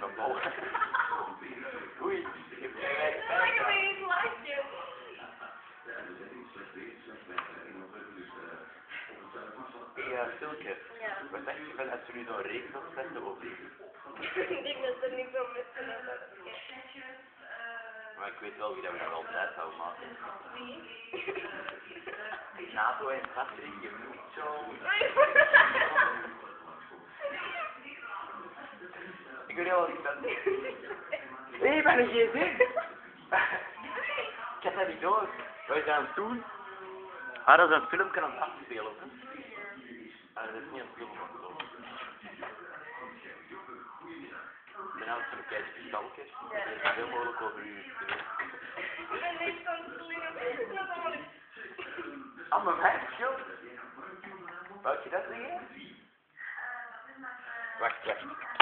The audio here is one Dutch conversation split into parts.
van bal. Oei, ik heb een. Ja, Silke. Ja. Wat zeg je van als reeks opzetten of niet? Ik denk dat er niet zo met Maar ik weet wel wie dat we nog altijd zouden maken. Wie? Nato en Patrick, je moet zo... Ik niet. Hé, hey, ben een gsm! Ik heb dat niet door. Aan het doen? Ah, dat is een filmpje aan het afspelen. hè? Ah, dat is niet een film of zo. Ik ben aan het verkijken die stalkers. Er is zoveel mogelijk over u. Ik ben niks aan het niet. Ah, mijn schuld. Wou je dat zeggen? Wacht, wacht.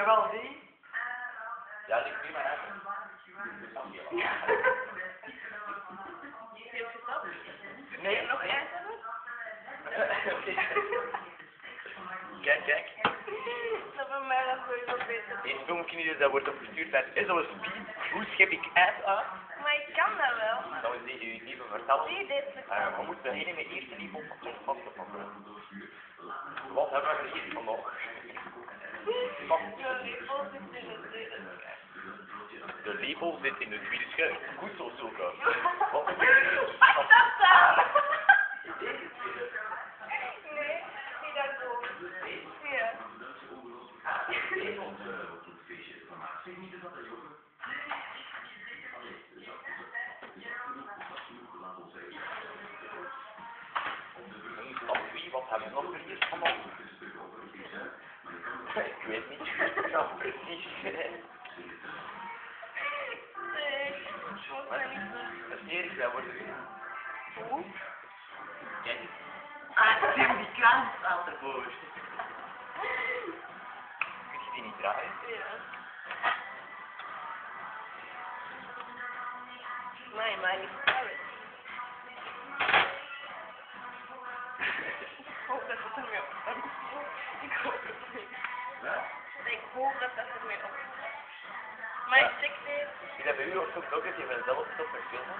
Jawel, die? Ja, die gestapt. Nee, Nog? Kijk, kijk. Dat van mij dat sowieso beter. Dit filmpje dat wordt opgestuurd met SOS Speed. Hoe schep ik uit aan? Maar ik kan dat wel. Dat we die u niet vertellen. Dit? We moeten beginnen met eerst de liefde vast te pakken. Wat hebben we hier De lepel zit in de tweede schuif. Goed zo, Zulke. Wat dan? Nee, niet dat. Ja. Een stap wie, wat nog? Ik weet niet. Ja, precies. Dat is Erik, dat wordt er Hoe? Kijk. Ah, Tim, die kraan staat ervoor. Kun je die niet draaien? Ja. Nee, maar niet. Ik hoop dat het ermee opkomt. Ik hoop het niet. Ik hoop dat dat ermee opkomt. Maar ik zeg dit. Is dat bij u ook zo ook dat je vanzelf stopt met filmen?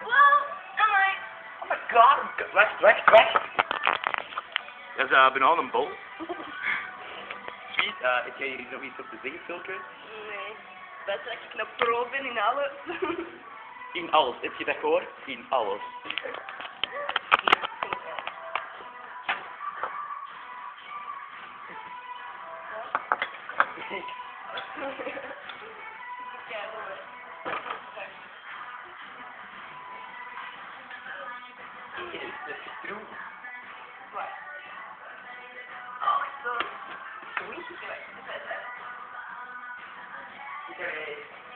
Wow, amai. Oh my god! Wacht, wacht, wacht! Dat is uh, bijna een bol. Sweet, uh, heb jij hier nog iets op te zeggen, Filke? Nee, is dat ik een pro ben in alles. In alles, heb je dat gehoord? In alles. Hier is de citroen. Oh, zo. Sweet. Iedereen.